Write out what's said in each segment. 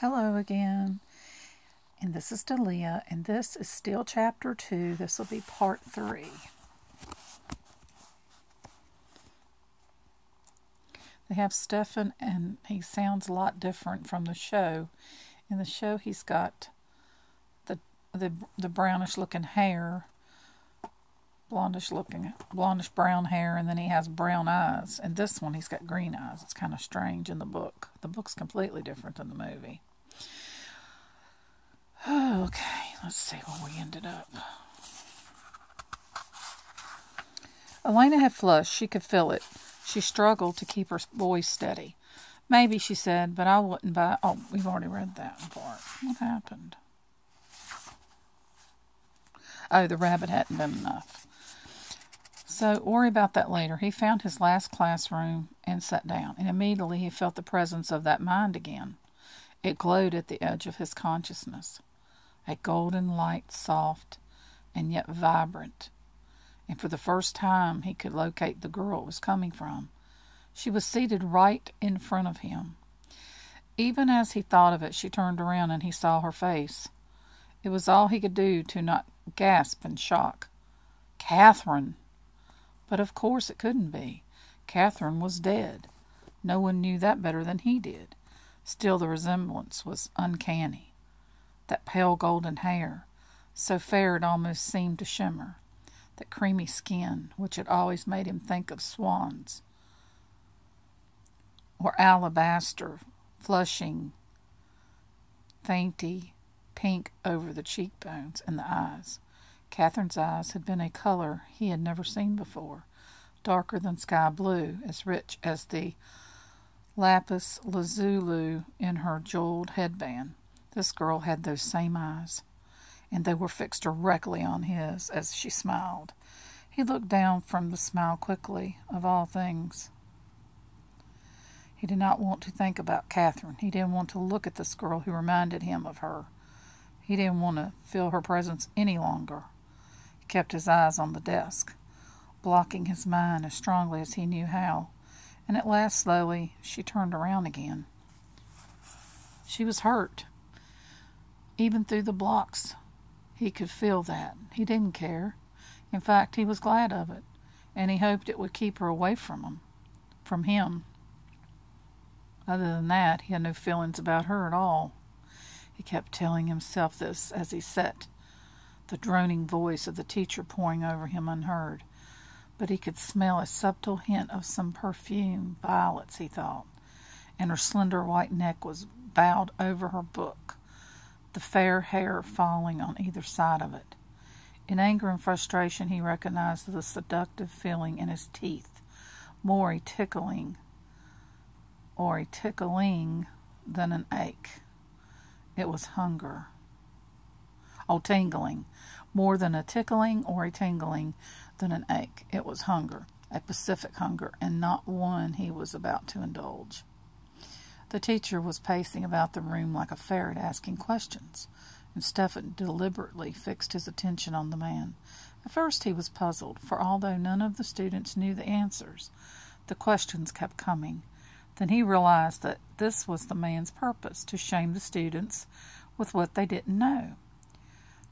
Hello again. And this is Deleah, and this is still chapter two. This will be part three. They have Stefan, and he sounds a lot different from the show. In the show, he's got the the the brownish looking hair, blondish looking, blondish brown hair, and then he has brown eyes. And this one, he's got green eyes. It's kind of strange in the book. The book's completely different than the movie. Let's see where we ended up. Elena had flushed. She could feel it. She struggled to keep her voice steady. Maybe, she said, but I wouldn't buy. Oh, we've already read that part. What happened? Oh, the rabbit hadn't been enough. So, worry about that later. He found his last classroom and sat down, and immediately he felt the presence of that mind again. It glowed at the edge of his consciousness a golden light, soft and yet vibrant. And for the first time, he could locate the girl it was coming from. She was seated right in front of him. Even as he thought of it, she turned around and he saw her face. It was all he could do to not gasp in shock. Catherine! But of course it couldn't be. Catherine was dead. No one knew that better than he did. Still, the resemblance was uncanny that pale golden hair, so fair it almost seemed to shimmer, that creamy skin which had always made him think of swans, or alabaster flushing fainty pink over the cheekbones and the eyes. Catherine's eyes had been a color he had never seen before, darker than sky blue, as rich as the lapis lazuli in her jeweled headband. This girl had those same eyes, and they were fixed directly on his as she smiled. He looked down from the smile quickly, of all things. He did not want to think about Catherine. He didn't want to look at this girl who reminded him of her. He didn't want to feel her presence any longer. He kept his eyes on the desk, blocking his mind as strongly as he knew how, and at last, slowly, she turned around again. She was hurt. Even through the blocks, he could feel that. He didn't care. In fact, he was glad of it, and he hoped it would keep her away from him. From him. Other than that, he had no feelings about her at all. He kept telling himself this as he sat, the droning voice of the teacher pouring over him unheard. But he could smell a subtle hint of some perfume, violets, he thought, and her slender white neck was bowed over her book the fair hair falling on either side of it. In anger and frustration, he recognized the seductive feeling in his teeth, more a tickling or a tickling than an ache. It was hunger. Oh, tingling. More than a tickling or a tingling than an ache. It was hunger, a pacific hunger, and not one he was about to indulge. The teacher was pacing about the room like a ferret asking questions, and Stefan deliberately fixed his attention on the man. At first he was puzzled, for although none of the students knew the answers, the questions kept coming. Then he realized that this was the man's purpose to shame the students with what they didn't know.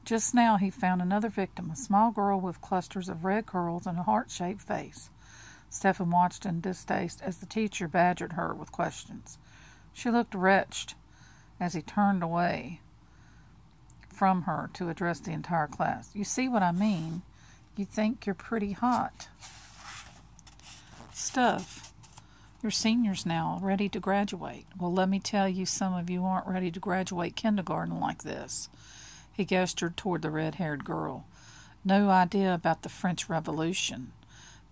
Just now he found another victim, a small girl with clusters of red curls and a heart shaped face. Stefan watched in distaste as the teacher badgered her with questions. She looked wretched as he turned away from her to address the entire class. You see what I mean? You think you're pretty hot. Stuff. You're seniors now, ready to graduate. Well, let me tell you, some of you aren't ready to graduate kindergarten like this. He gestured toward the red haired girl. No idea about the French Revolution.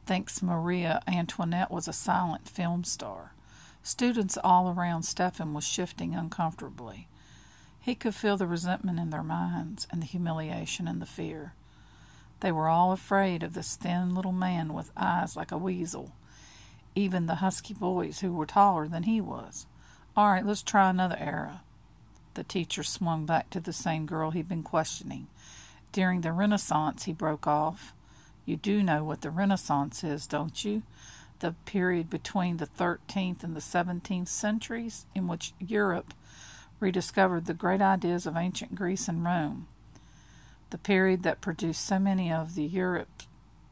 Thinks Maria Antoinette was a silent film star. Students all around Stefan was shifting uncomfortably. He could feel the resentment in their minds, and the humiliation and the fear. They were all afraid of this thin little man with eyes like a weasel, even the husky boys who were taller than he was. All right, let's try another era. The teacher swung back to the same girl he'd been questioning. During the Renaissance, he broke off. You do know what the Renaissance is, don't you? The period between the 13th and the 17th centuries in which Europe rediscovered the great ideas of ancient Greece and Rome, the period that produced so many of the Europe,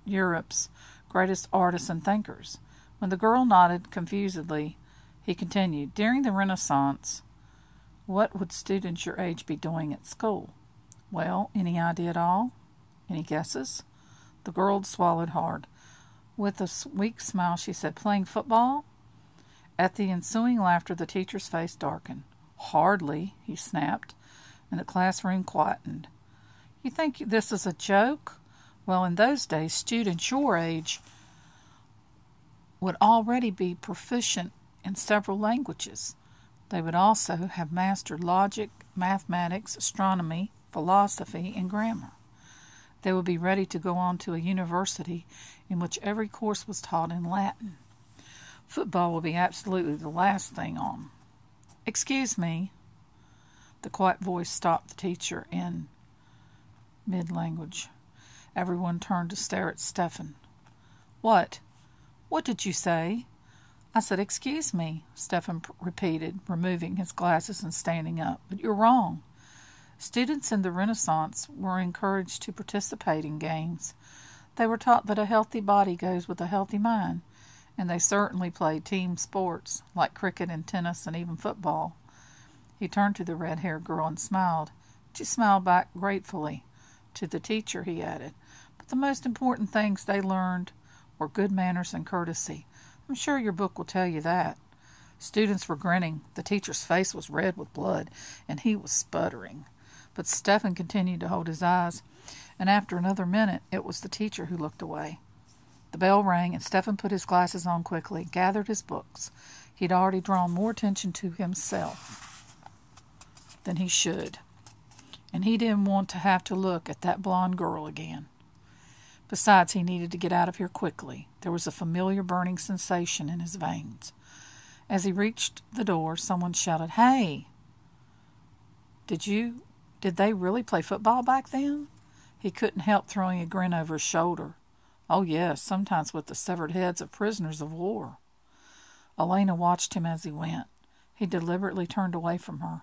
Europe's greatest artists and thinkers. When the girl nodded confusedly, he continued, During the Renaissance, what would students your age be doing at school? Well, any idea at all? Any guesses? The girl swallowed hard. With a weak smile, she said, Playing football? At the ensuing laughter, the teacher's face darkened. Hardly, he snapped, and the classroom quietened. You think this is a joke? Well, in those days, students your age would already be proficient in several languages. They would also have mastered logic, mathematics, astronomy, philosophy, and grammar. They would be ready to go on to a university in which every course was taught in Latin. Football would be absolutely the last thing on. Excuse me. The quiet voice stopped the teacher in mid language. Everyone turned to stare at Stephen. What? What did you say? I said, Excuse me, Stephen repeated, removing his glasses and standing up. But you're wrong. Students in the Renaissance were encouraged to participate in games. They were taught that a healthy body goes with a healthy mind, and they certainly played team sports like cricket and tennis and even football. He turned to the red haired girl and smiled. She smiled back gratefully. To the teacher, he added, But the most important things they learned were good manners and courtesy. I'm sure your book will tell you that. Students were grinning. The teacher's face was red with blood, and he was sputtering. But Stephen continued to hold his eyes, and after another minute it was the teacher who looked away. The bell rang, and Stephen put his glasses on quickly, gathered his books. He'd already drawn more attention to himself than he should, and he didn't want to have to look at that blonde girl again. Besides, he needed to get out of here quickly. There was a familiar burning sensation in his veins. As he reached the door, someone shouted, Hey! Did you. Did they really play football back then? He couldn't help throwing a grin over his shoulder. Oh, yes, sometimes with the severed heads of prisoners of war. Elena watched him as he went. He deliberately turned away from her.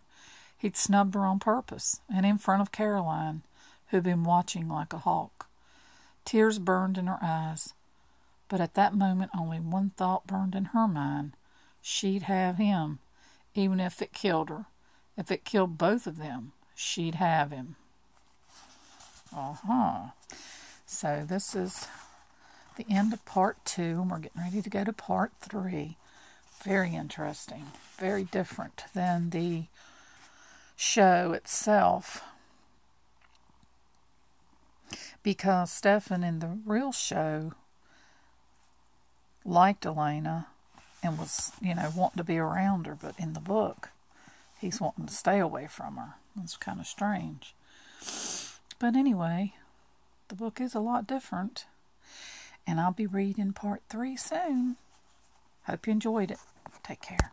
He'd snubbed her on purpose, and in front of Caroline, who'd been watching like a hawk. Tears burned in her eyes. But at that moment only one thought burned in her mind. She'd have him, even if it killed her. If it killed both of them, she'd have him. Uh huh. So this is the end of part two, and we're getting ready to go to part three. Very interesting, very different than the show itself because Stefan in the real show liked Elena and was, you know, wanting to be around her, but in the book, he's wanting to stay away from her. It's kind of strange. But anyway, the book is a lot different, and I'll be reading part three soon. Hope you enjoyed it. Take care.